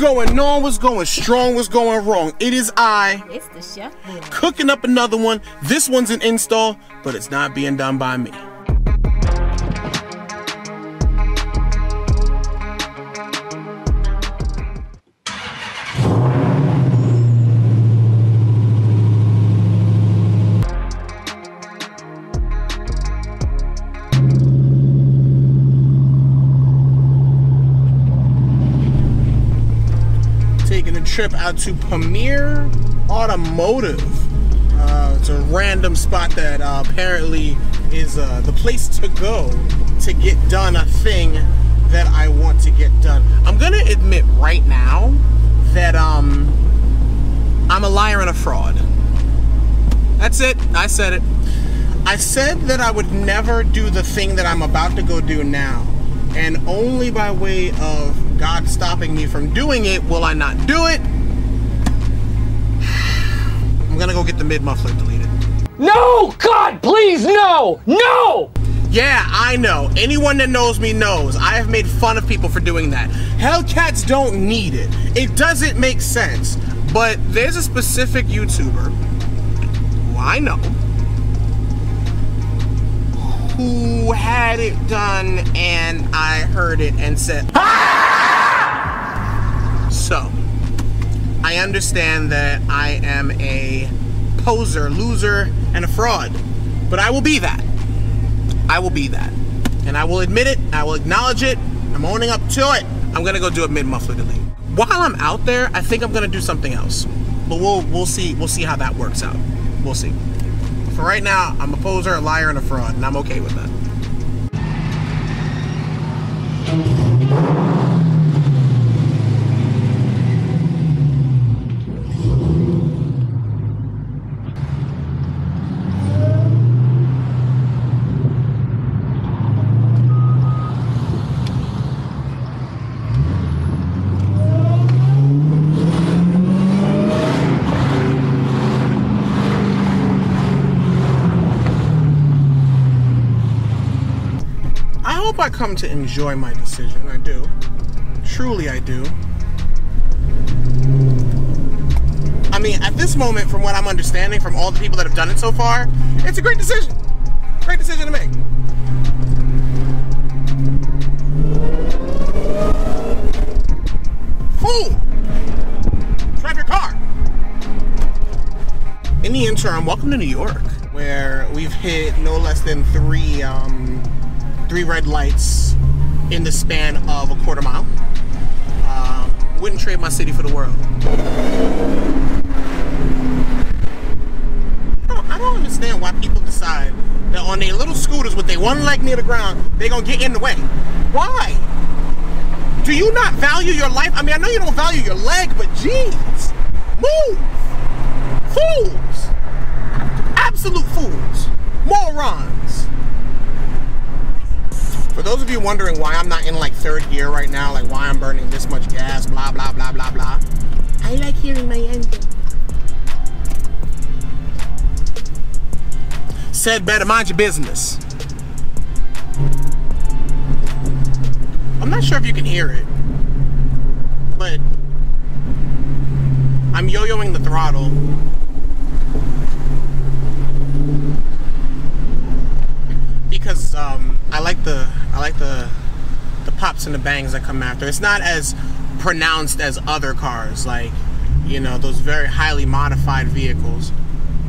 going on? What's going strong? What's going wrong? It is I. It's the chef. Cooking up another one. This one's an install, but it's not being done by me. Trip out to Premier Automotive. Uh, it's a random spot that uh, apparently is uh, the place to go to get done a thing that I want to get done. I'm gonna admit right now that um, I'm a liar and a fraud. That's it. I said it. I said that I would never do the thing that I'm about to go do now. And only by way of God stopping me from doing it will I not do it. I'm gonna go get the mid muffler deleted. No! God, please, no! No! Yeah, I know. Anyone that knows me knows. I have made fun of people for doing that. Hellcats don't need it. It doesn't make sense. But there's a specific YouTuber who I know who had it done and I heard it and said, So, I understand that I am a poser, loser, and a fraud. But I will be that. I will be that. And I will admit it, I will acknowledge it, I'm owning up to it. I'm gonna go do a mid muffler delete. While I'm out there, I think I'm gonna do something else. But we'll we'll see we'll see how that works out. We'll see. For right now, I'm a poser, a liar, and a fraud, and I'm okay with that. I come to enjoy my decision. I do. Truly, I do. I mean, at this moment, from what I'm understanding from all the people that have done it so far, it's a great decision. Great decision to make. Fool! Drive your car! In the interim, welcome to New York, where we've hit no less than three um, three red lights in the span of a quarter mile. Uh, wouldn't trade my city for the world. I don't, I don't understand why people decide that on their little scooters with their one leg near the ground, they're gonna get in the way. Why? Do you not value your life? I mean, I know you don't value your leg, but jeez, move! Fools! Absolute fools! Morons! For those of you wondering why I'm not in like third gear right now, like why I'm burning this much gas, blah blah blah blah blah. I like hearing my engine. Said better mind your business. I'm not sure if you can hear it, but I'm yo-yoing the throttle. Because um, I like the I like the the pops and the bangs that come after. It's not as pronounced as other cars, like you know those very highly modified vehicles,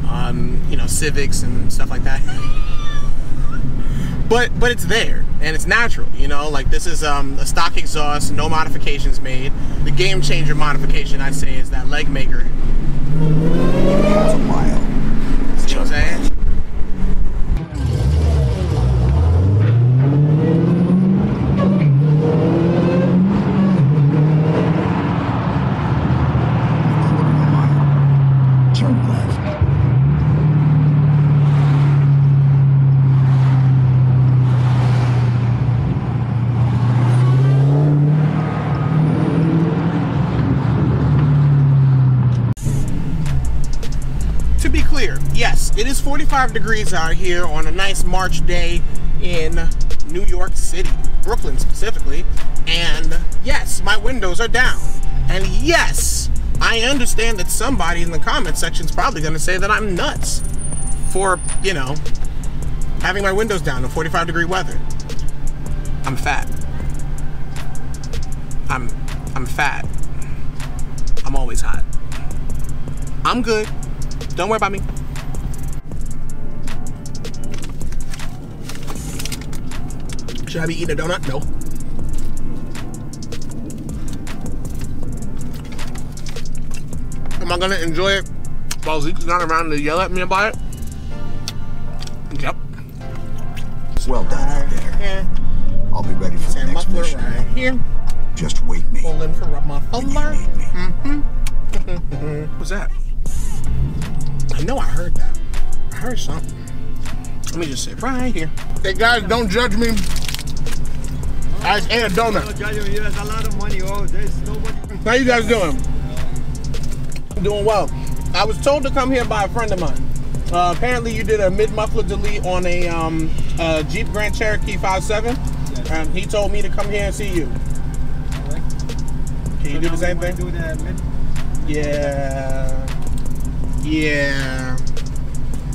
um, you know Civics and stuff like that. but but it's there and it's natural, you know. Like this is um, a stock exhaust, no modifications made. The game changer modification I'd say is that leg maker. Half a mile. See what I'm saying? Turn left. To be clear, yes, it is 45 degrees out here on a nice March day in New York City, Brooklyn specifically. And yes, my windows are down. And yes, I understand that somebody in the comment section is probably going to say that I'm nuts for, you know, having my windows down in 45 degree weather. I'm fat. I'm I'm fat. I'm always hot. I'm good. Don't worry about me. Should I be eating a donut? No. Am I gonna enjoy it while Zeke's not around to yell at me about it? Yep. Well done out there. Yeah. I'll be ready for the And next muffler mission. right here. Just wait me Pull in for a when you muffler. need me. Mm-hmm. What that? I know I heard that. I heard something. Let me just sit right here. Hey guys, don't judge me. I just a donut. A. How you guys doing? Doing well. I was told to come here by a friend of mine. Uh, apparently, you did a mid muffler delete on a um, uh, Jeep Grand Cherokee 5.7, and he told me to come here and see you. Can you do the same thing? Do the mid. Yeah. Yeah.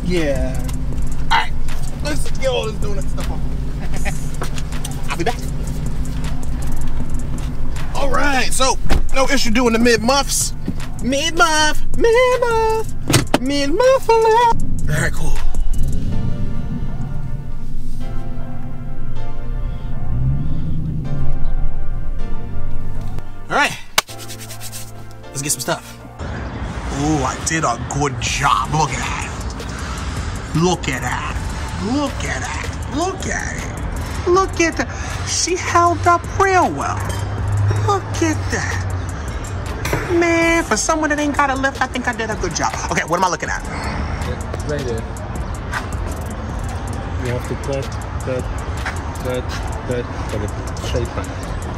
Yeah. Alright. Let's get all this donut stuff on. I'll be back. Alright, so no issue doing the mid muffs. Mid muff, mid muff, mid muffler. Alright, cool. Alright. Let's get some stuff. Oh, I did a good job. Look at that. Look at that. Look at that. Look at it. Look at that. She held up real well. Look at that. Man, for someone that ain't got a lift, I think I did a good job. Okay, what am I looking at? Right there. You have to cut, cut, cut, cut for the shape.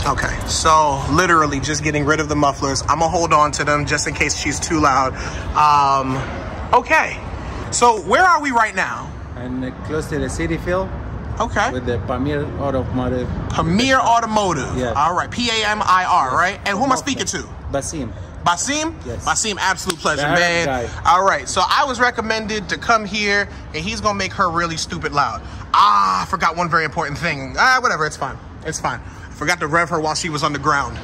Okay, so literally just getting rid of the mufflers. I'm gonna hold on to them just in case she's too loud. Um, okay, so where are we right now? And uh, close to the Citi Field Okay. with the Pamir Automotive. Premier Automotive. Yes. All right, P A M I R, right? And who am I speaking to? Basim. Basim? Yes. Basim, absolute pleasure, man. guy. All right, so I was recommended to come here, and he's gonna make her really stupid loud. Ah, I forgot one very important thing. Ah, whatever, it's fine. It's fine. I forgot to rev her while she was on the ground.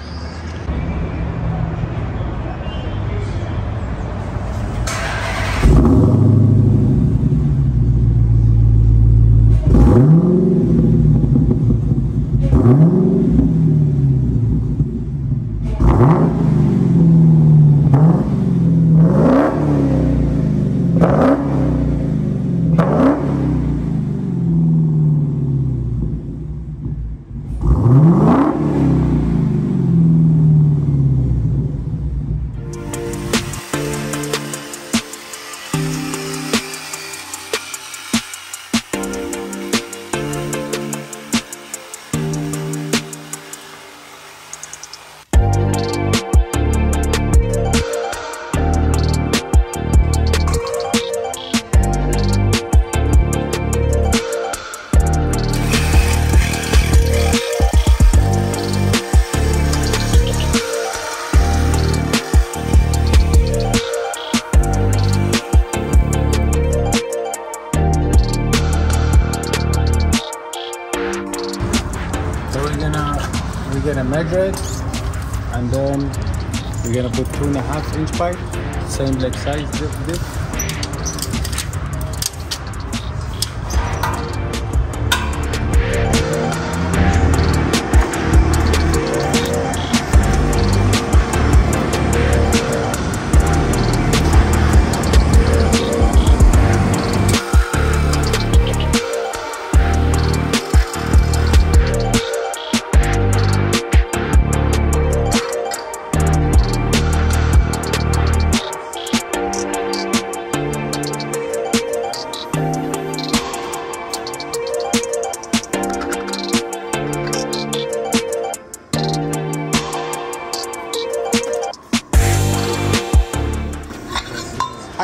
Two and a half inch pipe, same like size this.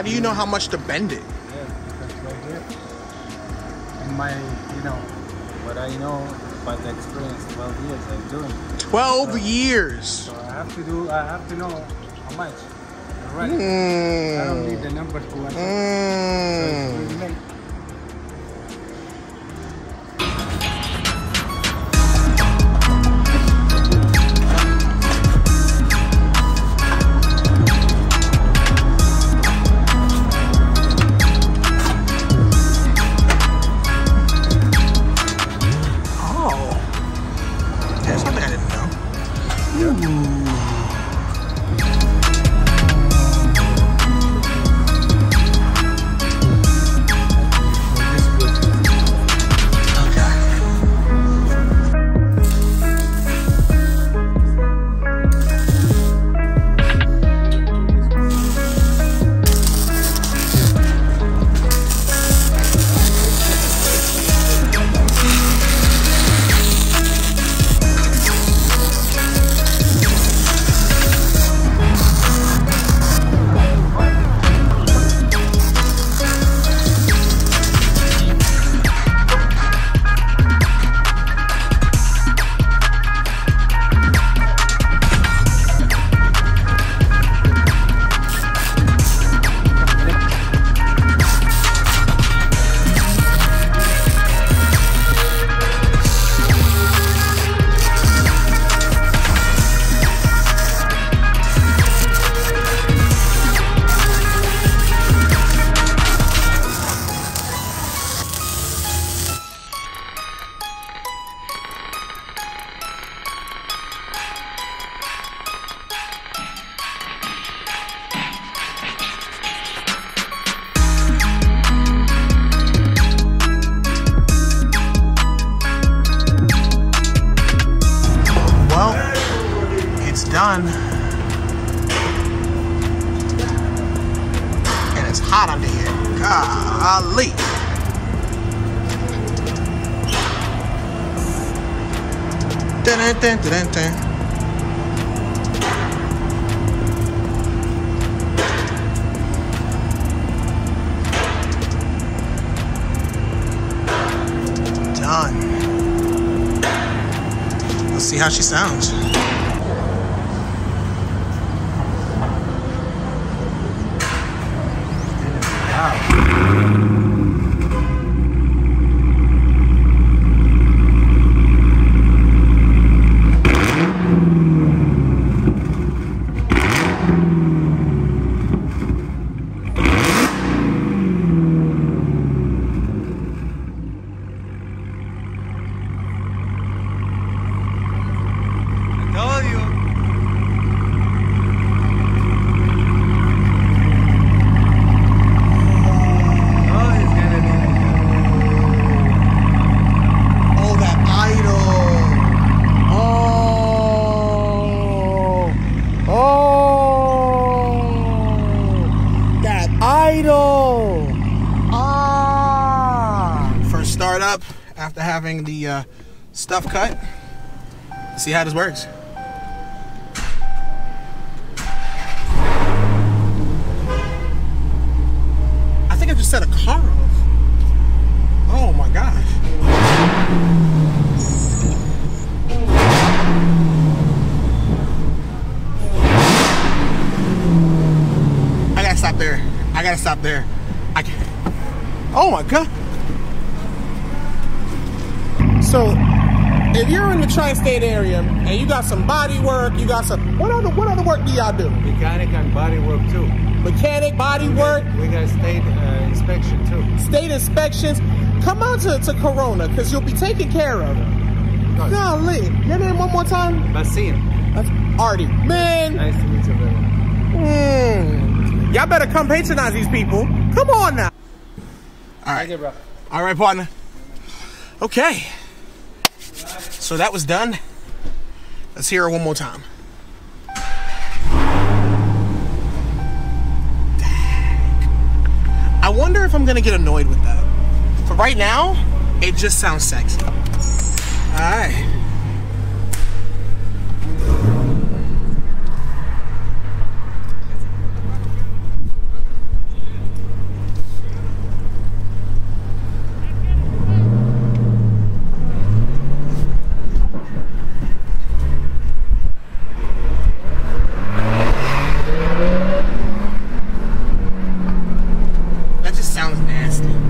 How do you know how much to bend it? Yeah, that's right here. In my, you know, what I know, the experience 12 years I'm doing. 12 years. So I have to do. I have to know how much. Alright. I don't need Mm. the number to. So Mm. it's Done. Let's see how she sounds. I told you. Oh, it's gonna be. Oh, that idle. Oh. Oh. That idle. Ah. First start up after having the uh, stuff cut. See how this works. I think I just set a car off. Oh my gosh. I gotta stop there. I gotta stop there. I can't. Oh my god. So if you're in the tri-state area and you got some body work, you got some what other what other work do y'all do? Mechanic and body work too. Mechanic, body work, We got state uh, inspection too. state inspections. Come out to, to Corona because you'll be taken care of. Golly. Your name one more time? Basim. That's Artie. Man. Nice to meet you, brother. Mm. Y'all better come patronize these people. Come on now. All right. Okay, bro. All right, partner. Okay. So that was done. Let's hear it one more time. Dang. I wonder if I'm gonna get annoyed with that. But right now, it just sounds sexy. All right. listening.